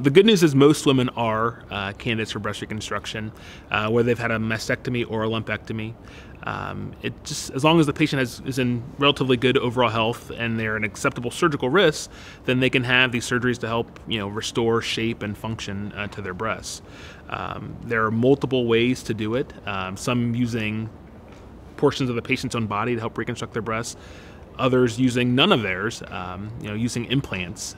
The good news is most women are uh, candidates for breast reconstruction, uh, whether they've had a mastectomy or a lumpectomy. Um, it just as long as the patient has, is in relatively good overall health and they're an acceptable surgical risk, then they can have these surgeries to help you know restore shape and function uh, to their breasts. Um, there are multiple ways to do it. Um, some using portions of the patient's own body to help reconstruct their breasts. Others using none of theirs, um, you know, using implants